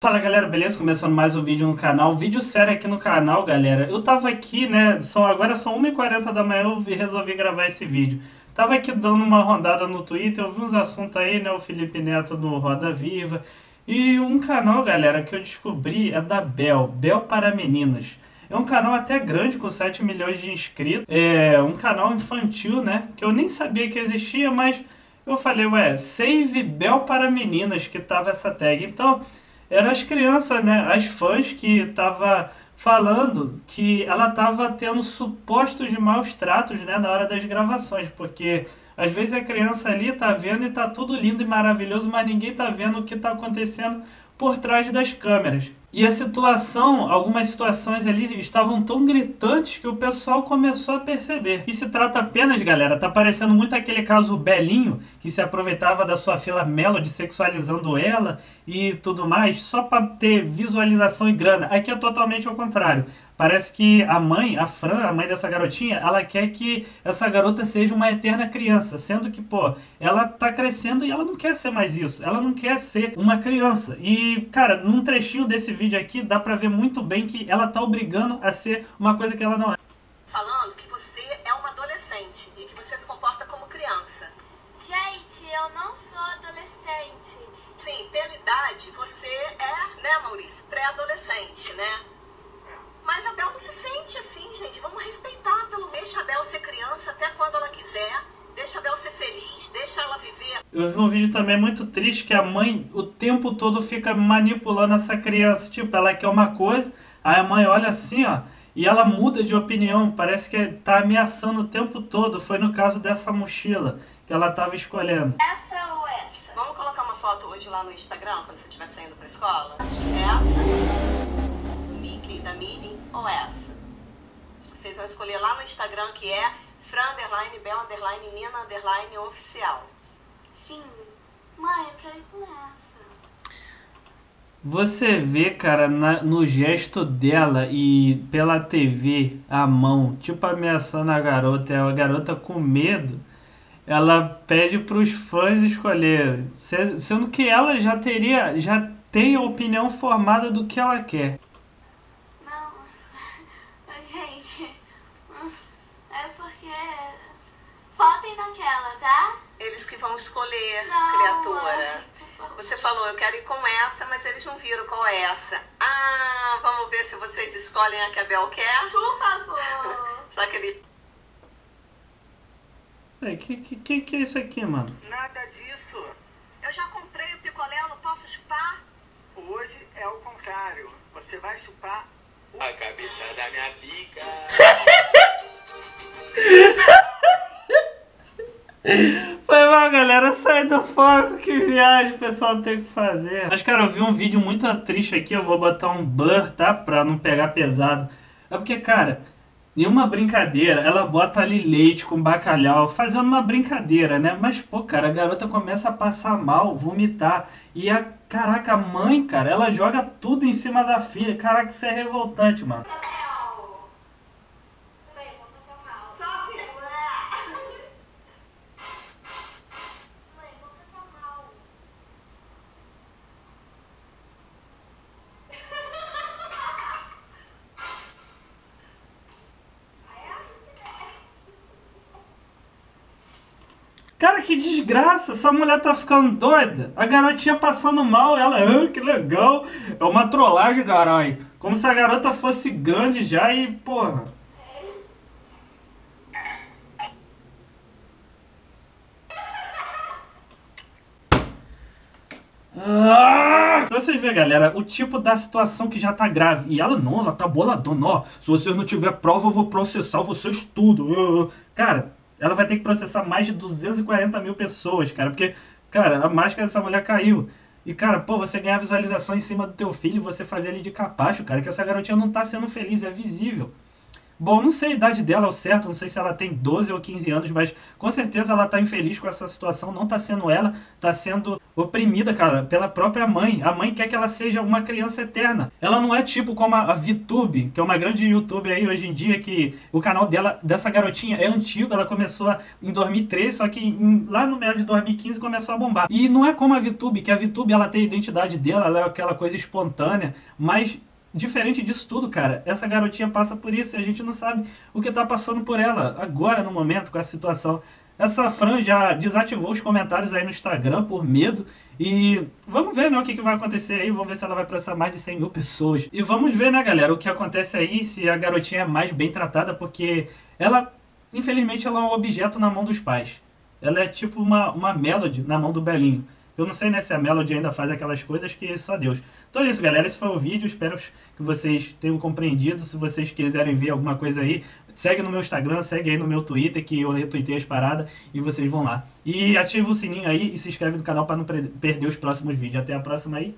Fala galera, beleza? Começando mais um vídeo no canal, vídeo sério aqui no canal galera Eu tava aqui, né, são, agora são 1h40 da manhã eu resolvi gravar esse vídeo Tava aqui dando uma rondada no Twitter, eu vi uns assuntos aí, né, o Felipe Neto do Roda Viva E um canal galera que eu descobri é da Bel, Bel para Meninas é um canal até grande, com 7 milhões de inscritos. É um canal infantil, né? Que eu nem sabia que existia, mas eu falei, ué, Save Bel para Meninas, que tava essa tag. Então, eram as crianças, né, as fãs que tava falando que ela tava tendo supostos maus tratos, né, na hora das gravações, porque às vezes a criança ali tá vendo e tá tudo lindo e maravilhoso, mas ninguém tá vendo o que tá acontecendo por trás das câmeras. E a situação, algumas situações ali estavam tão gritantes que o pessoal começou a perceber. E se trata apenas, galera, tá parecendo muito aquele caso Belinho, que se aproveitava da sua fila Melody sexualizando ela e tudo mais, só para ter visualização e grana. Aqui é totalmente ao contrário. Parece que a mãe, a Fran, a mãe dessa garotinha, ela quer que essa garota seja uma eterna criança, sendo que, pô, ela tá crescendo e ela não quer ser mais isso. Ela não quer ser uma criança. E, cara, num trechinho desse vídeo aqui, dá pra ver muito bem que ela tá obrigando a ser uma coisa que ela não é. Falando que você é uma adolescente e que você se comporta como criança. Gente, eu não sou adolescente. Sim, pela idade, você é, né, Maurício, pré-adolescente, né? Ser criança até quando ela quiser. Deixa a Bel ser feliz, deixa ela viver. Eu vi um vídeo também muito triste que a mãe o tempo todo fica manipulando essa criança. Tipo, ela quer uma coisa, aí a mãe olha assim, ó, e ela muda de opinião. Parece que tá ameaçando o tempo todo. Foi no caso dessa mochila que ela tava escolhendo. Essa ou essa? Vamos colocar uma foto hoje lá no Instagram, quando você estiver saindo pra escola? Essa, do Mickey e da Minnie, ou essa? Vocês vão escolher lá no Instagram, que é Fran underline Bel underline Nina underline oficial. Sim. Mãe, eu quero ir com essa. Você vê, cara, na- no gesto dela e pela TV, a mão, tipo ameaçando a garota, e a garota com medo, ela pede pros fãs escolherem, se- sendo que ela já teria, já tem a opinião formada do que ela quer. Não. Gente. É porque. Naquela, tá? Eles que vão escolher, Não, criatura. mãe. Você falou, eu quero ir com essa, mas eles não viram qual é essa. Ah, vamos ver se vocês escolhem a que a Bel quer. Por favor. Só que ele. É, que, que, que, que é isso aqui, mano? Nada disso. Eu já comprei o picolé, eu não posso chupar? Hoje é o contrário. Você vai chupar A cabeça da minha pica. Foi mal, galera. Sai do foco, que viagem o pessoal tem que fazer. Mas, cara, eu vi um vídeo muito triste aqui. Eu vou botar um blur, tá? Pra não pegar pesado. É porque, cara, em uma brincadeira, ela bota ali leite com bacalhau, fazendo uma brincadeira, né? Mas, pô, cara, a garota começa a passar mal, vomitar. E a, caraca, a mãe, cara, ela joga tudo em cima da filha. Caraca, isso é revoltante, mano. Mãe, vou passar mal. Só filha. Mãe, vou passar mal. Cara, que desgraça! Essa mulher tá ficando doida. A garotinha passando mal, ela, ah, que legal. É uma trollagem, caralho. Como se a garota fosse grande já e, porra. Ah! Pra vocês verem, galera, o tipo da situação que já tá grave. E ela não, ela tá boladona, ó. Se vocês não tiver prova, eu vou processar vocês tudo. Ah, ah. Cara, ela vai ter que processar mais de 240 mil pessoas, cara. Porque, cara, a máscara dessa mulher caiu. E, cara, pô, você ganhar visualização em cima do teu filho, você fazer ele de capacho, cara, que essa garotinha não tá sendo feliz, é visível. Bom, não sei a idade dela ao certo, não sei se ela tem 12 ou 15 anos, mas com certeza ela tá infeliz com essa situação, não tá sendo ela, tá sendo oprimida, cara, pela própria mãe. A mãe quer que ela seja uma criança eterna. Ela não é tipo como a VTube, que é uma grande youtuber aí hoje em dia, que o canal dela, dessa garotinha, é antigo, ela começou em 2013, só que em, lá no meio de 2015 começou a bombar. E não é como a VTube, que a VTube ela tem a identidade dela, ela é aquela coisa espontânea, mas diferente disso tudo, cara, essa garotinha passa por isso e a gente não sabe o que tá passando por ela agora, no momento, com essa situação. Essa Fran já desativou os comentários aí no Instagram por medo. E vamos ver, né, o que, que vai acontecer aí. Vamos ver se ela vai processar mais de 100 mil pessoas. E vamos ver, né, galera, o que acontece aí, se a garotinha é mais bem tratada, porque ela, infelizmente, ela é um objeto na mão dos pais. Ela é tipo uma, uma melody na mão do Belinho. Eu não sei né, se a Melody ainda faz aquelas coisas que só Deus. Então é isso, galera. Esse foi o vídeo. Espero que vocês tenham compreendido. Se vocês quiserem ver alguma coisa aí, segue no meu Instagram, segue aí no meu Twitter, que eu retuitei as paradas e vocês vão lá. E ativa o sininho aí e se inscreve no canal para não perder os próximos vídeos. Até a próxima aí.